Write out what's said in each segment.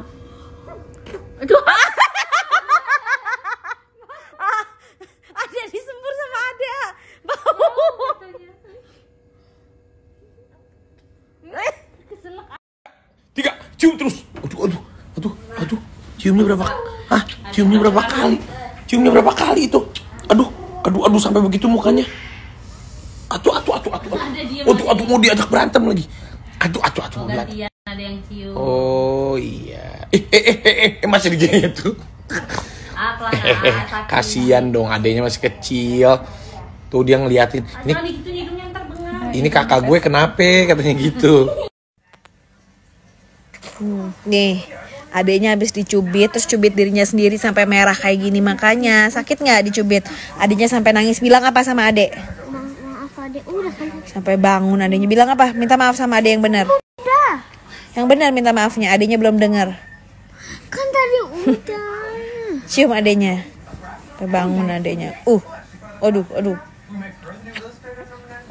Aduh. Ah, ada disembur sama ada. Bau. Eh, Tiga, cium terus. Aduh, aduh, aduh, aduh. Ciumnya berapa? Hah? Ciumnya berapa kali? Ciumnya berapa kali itu? Aduh, aduh, aduh sampai begitu mukanya. Aduh, aduh, aduh, aduh, aduh. Aduh, aduh, mau diajak berantem lagi. Aduh, aduh, aduh, mau ada yang cium. Oh iya. Eh, eh, eh, eh, eh, masih tuh. Ah, pelan sakit. Kasian dong, adenya masih kecil. Tuh dia ngeliatin. Ini gitu ini kakak gue kenapa katanya gitu. Nih, adiknya habis dicubit, terus cubit dirinya sendiri sampai merah kayak gini. Makanya sakit nggak dicubit? Adiknya sampai nangis. Bilang apa sama adek? Kan Sampai bangun adiknya. Bilang apa? Minta maaf sama adek yang benar. Yang benar minta maafnya. Adiknya belum dengar. kan tadi udah Cium adiknya. Bangun adiknya. Uh, aduh, aduh.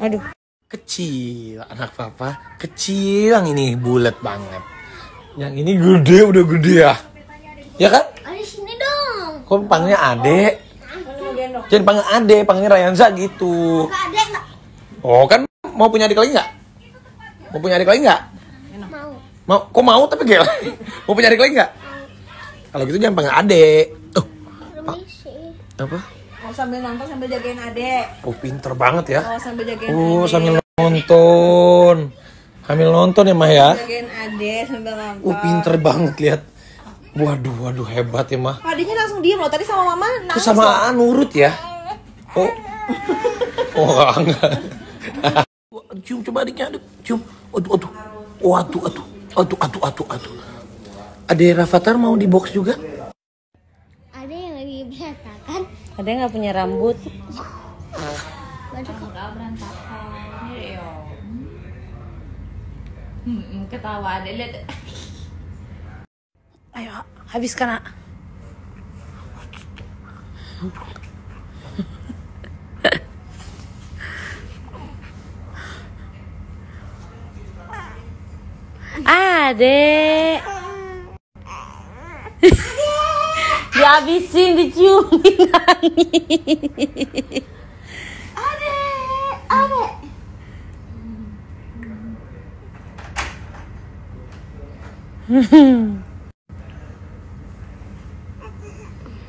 Aduh. Kecil anak papa, kecil yang ini bulat banget. Yang ini gede udah gede ya. Ya kan? ada sini dong Kok panggilnya Ade? Jangan panggil Ade, panggilnya Rayansa gitu. Oh kan mau punya adik lagi nggak? Mau punya adik lagi nggak? Mau kok mau tapi gel? mau punya adik lagi nggak? Kalau gitu jangan panggil Ade. Tuh, apa? Oh, sambil nonton sambil jagain adek. Oh pinter banget ya. Oh, sambil jagain Oh sambil nonton. Sambil nonton ya Mah ya. Jagain adek sambil nonton. Oh pinter banget lihat. Waduh, waduh hebat ya Mah. Adiknya langsung diem loh. Tadi sama mama nangis. sama A nurut ya? Oh. Oh enggak. Cium coba adiknya, aduh, cium. Aduh, aduh. Waduh, aduh. Aduh, aduh, aduh, aduh. Ada Rafathar mau di box juga? ada yang lagi berantakan Ada nggak punya rambut? baru kok Enggak berantakan. Iya. Hmm, ketawa ada lihat. Ayo, habiskan, Nak. Adek. Dihabisin, diciumin nangis.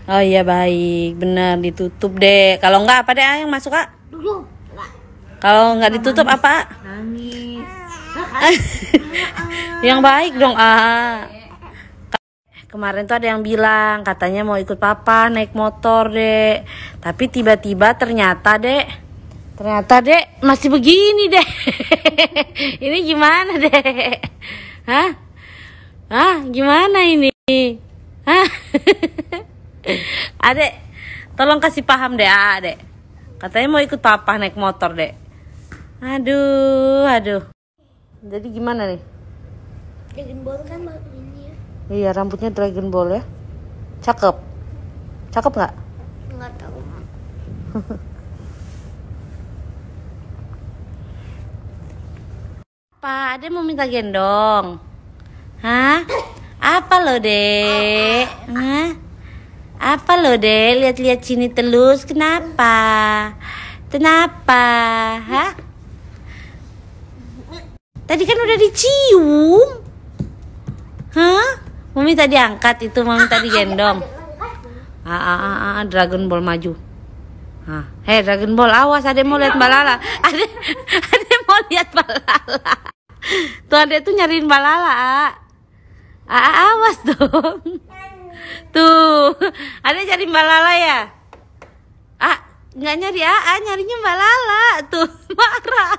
Oh iya baik, benar ditutup deh. Kalau enggak apa deh yang masuk kak? dulu nggak Kalau nggak ditutup apa? Nangis. yang baik dong ah. Kemarin tuh ada yang bilang katanya mau ikut papa naik motor dek. Tapi tiba-tiba ternyata dek, ternyata dek masih begini dek. ini gimana dek? Hah? Hah? Gimana ini? Hah? adek, tolong kasih paham deh, adek. Katanya mau ikut papa naik motor dek. Aduh, aduh. Jadi gimana nih? Dragon Ball kan ini ya Iya rambutnya Dragon Ball ya Cakep Cakep nggak? nggak tahu Pak, Ade mau minta gendong Hah? Apa lo dek? Hah? Apa lo dek? Lihat-lihat sini telus Kenapa? Kenapa? Hah? Tadi kan udah dicium Hah? Mau minta diangkat itu Mau minta digendong Ah, ah, ah, ah, Dragon Ball maju. Ah, hei Dragon Ball, awas ada mau lihat Balala. Ada ada mau lihat Balala. Tuh ada tuh nyariin Balala. Ah, ah ah, awas dong. Tuh, ada nyari Balala ya? Ah, nggak nyari ah, ah nyarinya Balala. Tuh, marah.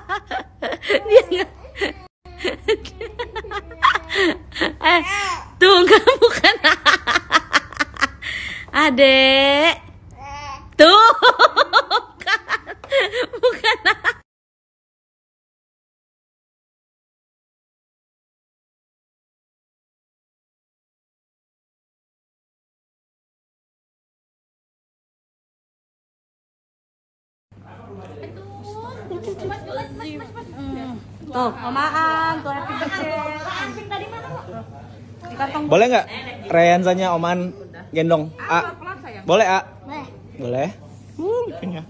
Adek. Tuh. Bukan. Bukan. Tuh, mamaan, tuh happy birthday. Boleh nggak Ryanzanya Oman gendong? A. Boleh A? Boleh. Boleh. Uh, lucunya.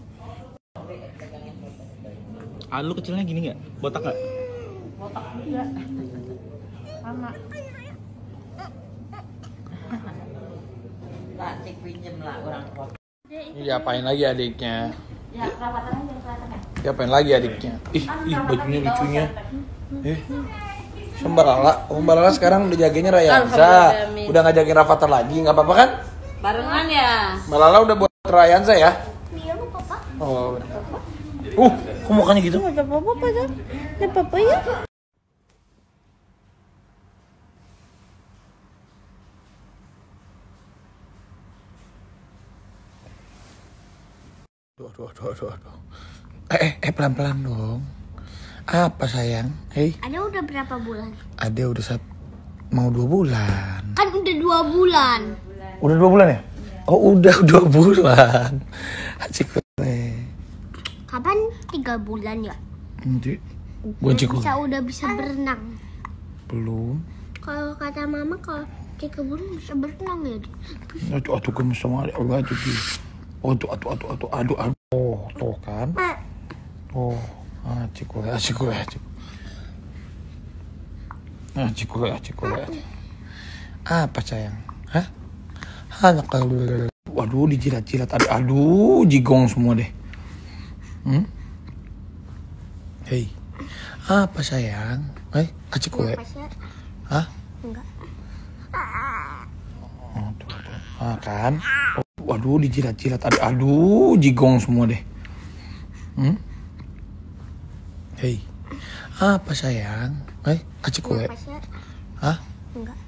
Ah, lu kecilnya gini nggak? Botak nggak? Diapain lagi adiknya? Diapain lagi adiknya? Ih, ih bajunya lucunya. Eh, Sembalala, Sembalala sekarang udah jaganya Rayansa. Udah nggak jagain Rafathar lagi, nggak apa-apa kan? Barengan ya. Malala udah buat Rayansa ya? Iya papa. Oh. Uh, kok mukanya gitu? Ada papa pada. Ada papa ya. Aduh, aduh, aduh, aduh, aduh. Eh, eh, eh pelan-pelan dong. Apa sayang? Hei, Ada udah berapa bulan? ada udah sat mau dua bulan. Kan udah dua bulan. Udah dua bulan ya? Oh udah dua bulan. Cik Kapan tiga bulan ya? Nanti cik Bisa udah bisa berenang. belum. Kalau kata mama kalau tiga bulan bisa berenang ya. Aduh, aduh gemes sama adik. Aduh, aduh, aduh, aduh, aduh, aduh, aduh, aduh. Oh, tuh kan. Oh, cikule, ah, cikule. Ah, cikule, ah, cikule. ah, cikule. Apa sayang? Waduh, dijilat-jilat. Aduh, aduh, jigong semua deh. Hmm? Hei, apa sayang? Hei, cikule. Pasnya Hah? enggak. Oh, tuh, tuh. Ah, kan? Waduh, dijilat-jilat. Aduh, aduh, jigong semua deh. Hmm? Hei, apa sayang? Hei, acik gue. Pasnya Hah? enggak.